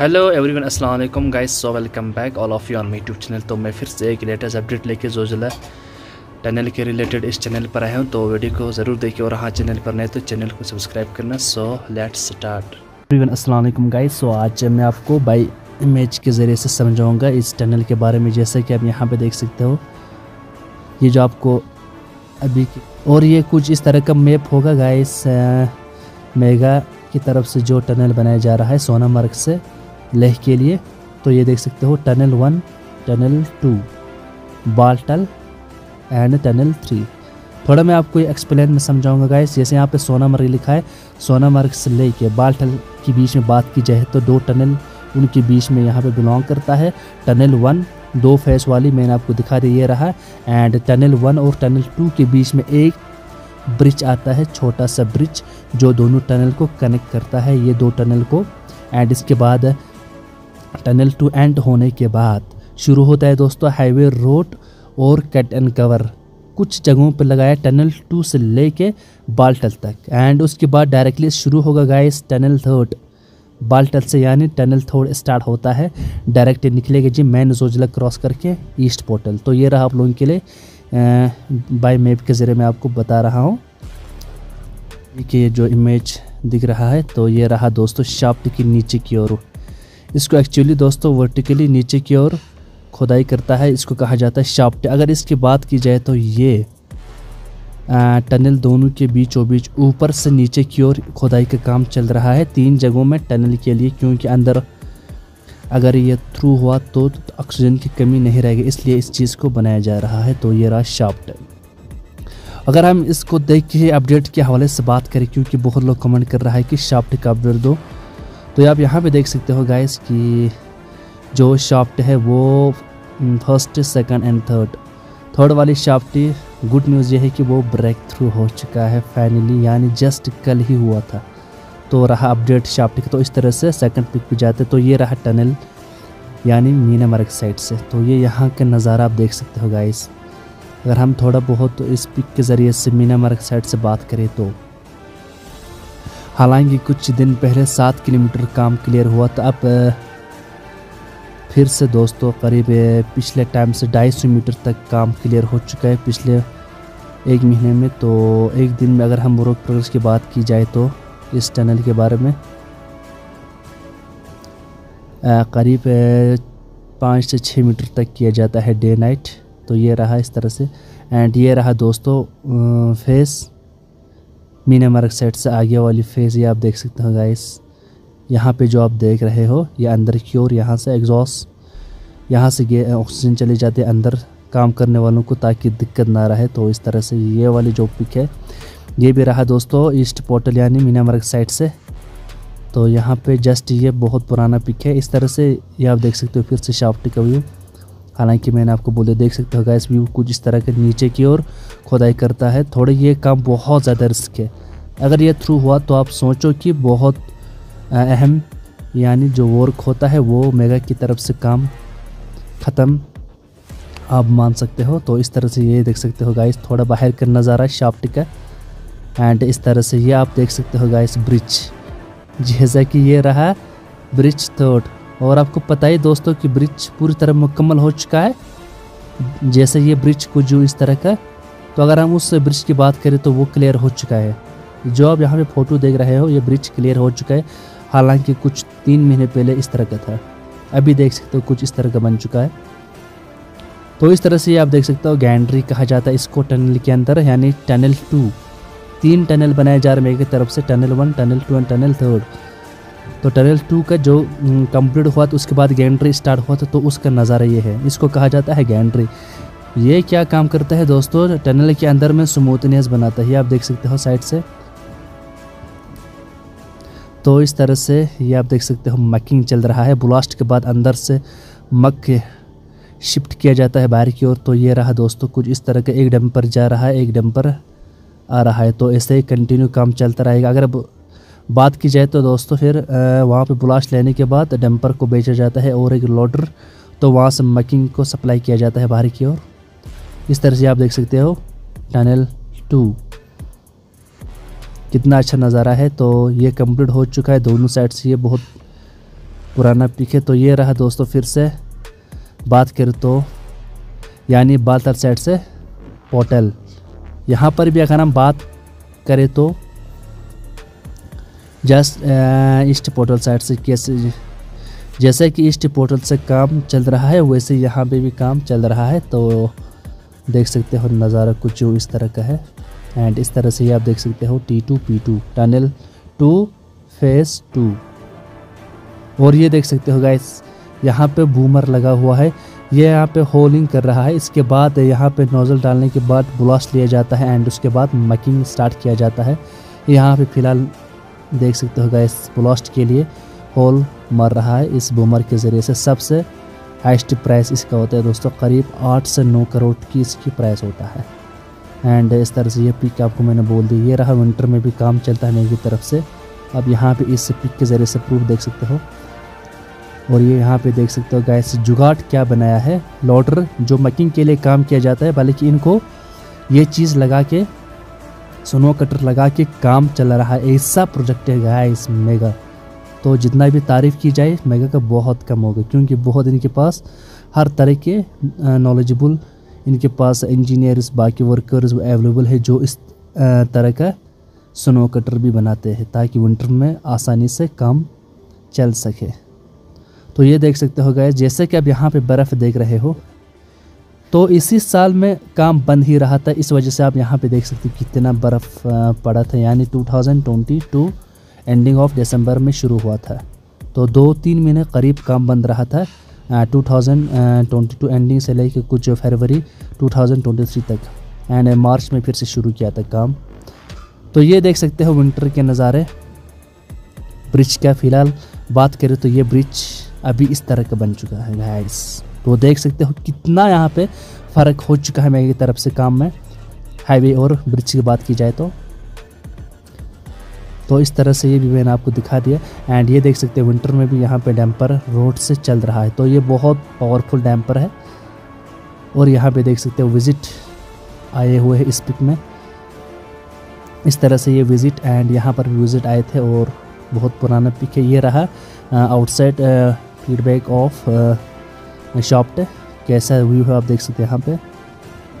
Hello everyone अस्सलाम वालेकुम guys so welcome back all of you on my YouTube channel तो मैं फिर से एक लेटेस्ट अपडेट लेके जो जिला टनल के रिलेटेड इस चैनल पर आया हूँ। तो वीडियो को ज़रूर देखिए और हाँ चैनल पर नए तो चैनल को सब्सक्राइब करना। सो लेट्स स्टार्ट एवरीवन अस्सलाम वालेकुम गाइस सो आज मैं आपको बाई इमेज के ज़रिए से समझाऊँगा इस टनल के बारे में। जैसे कि आप यहाँ पर देख सकते हो, ये जो आपको अभी और ये कुछ इस तरह का मैप होगा गाइस मेगा की तरफ़ से जो टनल बनाया जा रहा है सोनामर्ग से। लेह के लिए तो ये देख सकते हो, tunnel one, tunnel two, Baltal, and tunnel three. थोड़ा मैं आपको एक्सप्लेन में समझाऊँगा गाइस जैसे यहाँ पे सोनामर्ग लिखा है सोनामर्ग से ले लेके बाल्टल के बीच में बात की जाए तो दो टनल उनके बीच में यहाँ पे बिलोंग करता है। टनल वन, दो फेस वाली मैंने आपको दिखा दी, ये रहा। एंड टनल वन और टनल टू के बीच में एक ब्रिज आता है, छोटा सा ब्रिज, जो दोनों टनल को कनेक्ट करता है, ये दो टनल को। एंड इसके बाद टनल टू एंड होने के बाद शुरू होता है दोस्तों हाईवे रोड और कट एंड कवर। कुछ जगहों पर लगाया टनल टू से लेके बाल्टल तक। एंड उसके बाद डायरेक्टली शुरू होगा गाइस टनल थर्ड। बाल्टल से यानी टनल थर्ड स्टार्ट होता है। डायरेक्ट निकलेगा जी मैन जोजला क्रॉस करके ईस्ट पोर्टल तो ये रहा आप लोगों के लिए बाय मैप के ज़रिए मैं आपको बता रहा हूँ। कि जो इमेज दिख रहा है तो ये रहा दोस्तों शाफ्ट के नीचे की ओर। इसको एक्चुअली दोस्तों वर्टिकली नीचे की ओर खुदाई करता है इसको कहा जाता है शाफ्ट अगर इसकी बात की जाए तो ये टनल दोनों के बीचों बीच ऊपर से नीचे की ओर खुदाई का काम चल रहा है तीन जगहों में टनल के लिए क्योंकि अंदर अगर ये थ्रू हुआ तो, तो ऑक्सीजन की कमी नहीं रहेगी इसलिए इस चीज़ को बनाया जा रहा है तो ये रहा शाफ्ट अगर हम इसको देख के अपडेट के हवाले से बात करें क्योंकि बहुत लोग कमेंट कर रहा है कि शाफ्ट का अपडेट दो तो आप यहाँ पे देख सकते हो गाइस कि जो शाफ्ट है वो first second and third third वाली शाफ्ट गुड न्यूज़ ये है कि वो ब्रेक थ्रू हो चुका है फाइनली यानी जस्ट कल ही हुआ था। तो रहा अपडेट शाफ्ट का तो इस तरह से सेकंड पिक पे जाते तो ये रहा टनल यानी मीना मर्ग साइड से। तो ये यहाँ का नज़ारा आप देख सकते हो गाइस अगर हम थोड़ा बहुत इस पिक के ज़रिए से मीना मर्ग साइड से बात करें तो हालाँकि कुछ दिन पहले सात किलोमीटर काम क्लियर हुआ था, अब फिर से दोस्तों करीब पिछले टाइम से ढाई सौ मीटर तक काम क्लियर हो चुका है पिछले एक महीने में। तो एक दिन में अगर हम रोक प्रोग्रेस की बात की जाए तो इस टनल के बारे में करीब पाँच से छः मीटर तक किया जाता है डे नाइट। तो ये रहा इस तरह से। एंड ये रहा दोस्तों फेस। मीना मार्ग साइड से आगे वाली फ़ेज़ ये आप देख सकते हो गाइस यहाँ पे जो आप देख रहे हो, ये अंदर की ओर यहाँ से एग्जॉस्ट यहाँ से ये ऑक्सीजन चले जाते अंदर काम करने वालों को ताकि दिक्कत ना रहे। तो इस तरह से ये वाली जो पिक है, ये भी रहा दोस्तों ईस्ट पोर्टल यानी मीना मार्ग साइड से। तो यहाँ पे जस्ट ये बहुत पुराना पिक है। इस तरह से ये आप देख सकते हो फिर से शाफ्टी का व्यू हालाँकि मैंने आपको बोले, देख सकते हो गैस व्यू कुछ इस तरह के नीचे की ओर खुदाई करता है। थोड़े ये काम बहुत ज़्यादा रिस्क है। अगर ये थ्रू हुआ तो आप सोचो कि बहुत अहम, यानी जो वर्क होता है, वो मेगा की तरफ़ से काम ख़त्म आप मान सकते हो। तो इस तरह से ये देख सकते हो गाइस थोड़ा बाहर का नज़ारा शाफ्ट का। एंड इस तरह से ये आप देख सकते हो गाइस ब्रिज जैसा कि ये रहा ब्रिज थर्ड और आपको पता ही दोस्तों कि ब्रिज पूरी तरह मुकम्मल हो चुका है, जैसे ये ब्रिज को जो इस तरह का। तो अगर हम उस ब्रिज की बात करें तो वो क्लियर हो चुका है। जो आप यहाँ पे फ़ोटो देख रहे हो, ये ब्रिज क्लियर हो चुका है। हालाँकि कुछ तीन महीने पहले इस तरह का था, अभी देख सकते हो कुछ इस तरह का बन चुका है। तो इस तरह से आप देख सकते हो गैंड्री कहा जाता है इसको टनल के अंदर, यानी टनल टू। तीन टनल बनाए जा रहे हैं मेरी तरफ़ से tunnel one, tunnel two and tunnel third. तो टनल टू का जो कंप्लीट हुआ तो उसके बाद गैंड्री स्टार्ट हुआ था तो उसका नज़ारा ये है। इसको कहा जाता है गैंड्री ये क्या काम करता है दोस्तों? टनल के अंदर में स्मूथनेस बनाता है। आप देख सकते हो साइड से। तो इस तरह से ये आप देख सकते हो मकिंग चल रहा है। ब्लास्ट के बाद अंदर से मक शिफ्ट किया जाता है बाहर की ओर। तो ये रहा दोस्तों, कुछ इस तरह का एक डंपर जा रहा है, एक डंपर आ रहा है। तो ऐसे ही कंटिन्यू काम चलता रहेगा। अगर बात की जाए तो दोस्तों फिर वहाँ पे ब्लास्ट लेने के बाद डंपर को बेचा जाता है और एक लोडर तो वहाँ से मकिंग को सप्लाई किया जाता है बाहर की ओर। इस तरह से आप देख सकते हो टनल टू कितना अच्छा नज़ारा है तो ये कंप्लीट हो चुका है दोनों साइड से, ये बहुत पुराना पिक है तो ये रहा दोस्तों फिर से बात करें तो यानी बालतर साइड से पोर्टल। यहाँ पर भी अगर हम बात करें तो जस्ट ईस्ट पोर्टल साइड से कैसे जैसे कि ईस्ट पोर्टल से काम चल रहा है, वैसे यहाँ पे भी काम चल रहा है तो देख सकते हो नज़ारा कुछ इस तरह का है। एंड इस तरह से ये आप देख सकते हो T two P two tunnel two face two और ये देख सकते हो गाइस यहाँ पे बूमर लगा हुआ है, ये यहाँ पे होलिंग कर रहा है, इसके बाद यहाँ पे नोज़ल डालने के बाद ब्लास्ट लिया जाता है एंड उसके बाद मकिंग स्टार्ट किया जाता है। यहाँ पे फ़िलहाल देख सकते हो गाइस ब्लास्ट के लिए होल मर रहा है इस बूमर के ज़रिए से। सबसे हाइस्ट प्राइस इसका होता है दोस्तों, करीब आठ से नौ करोड़ की इसकी प्राइस होता है। एंड इस तरह से ये पिक आपको मैंने बोल दी, ये रहा विंटर में भी काम चलता है मेरी तरफ़ से। अब यहाँ पे इस पिक के ज़रिए से प्रूफ देख सकते हो। और ये यहाँ पे देख सकते हो गैस जुगाट क्या बनाया है। लॉटर जो मकिंग के लिए काम किया जाता है, बल्कि इनको ये चीज़ लगा के स्नो कटर लगा के काम चल रहा है, ऐसा प्रोजेक्ट है गैस मेगा तो जितना भी तारीफ़ की जाए मेगा का बहुत कम होगा क्योंकि बहुत इनके पास हर तरह के नॉलेजेबल इनके पास इंजीनियर्स बाकी वर्कर्स अवेलेबल है जो इस तरह का स्नो कटर भी बनाते हैं, ताकि विंटर में आसानी से काम चल सके। तो ये देख सकते हो गए जैसे कि आप यहाँ पे बर्फ़ देख रहे हो तो इसी साल में काम बंद ही रहा था। इस वजह से आप यहाँ पे देख सकते हो कितना बर्फ़ पड़ा था। यानी 2022 एंडिंग ऑफ़ दिसंबर में शुरू हुआ था। तो दो तीन महीने करीब काम बंद रहा था। Two thousand twenty two ending से लेकर कुछ फरवरी 2023 तक। एंड मार्च में फिर से शुरू किया था काम। तो ये देख सकते हो विंटर के नज़ारे। ब्रिज का फ़िलहाल? बात करें तो ये ब्रिज अभी इस तरह का बन चुका है गाइस तो देख सकते हो कितना यहाँ पे फ़र्क हो चुका है मेरी तरफ़ से काम में। हाईवे और ब्रिज की बात की जाए तो। तो इस तरह से ये भी मैंने आपको दिखा दिया। एंड ये देख सकते हैं विंटर में भी यहाँ पे डैम्पर रोड से चल रहा है। तो ये बहुत पावरफुल डैम्पर है। और यहाँ पे देख सकते हो विज़िट आए हुए हैं इस पिक में। इस तरह से ये विज़िट एंड यहाँ पर भी विज़िट आए थे और बहुत पुराना पिक है। ये रहा आउटसाइड फीडबैक ऑफ़ शॉप्ट कैसा व्यू है आप देख सकते हैं यहाँ पे।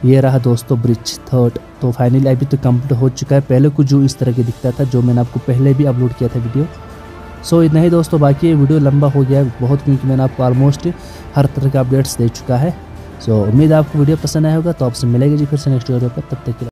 ये रहा दोस्तों ब्रिज थर्ड तो फाइनली अभी तो कंप्लीट हो चुका है। पहले कुछ जो इस तरह के दिखता था जो मैंने आपको पहले भी अपलोड किया था वीडियो सो so, इतना ही दोस्तों बाकी ये वीडियो लंबा हो गया है बहुत क्योंकि मैंने आपको ऑलमोस्ट हर तरह का अपडेट्स दे चुका है। सो so, उम्मीद आपको वीडियो पसंद आया होगा। तो आपसे मिलेगा जी फिर से नेक्स्ट वीडियो पर तब तक